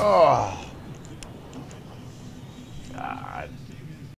Oh. God.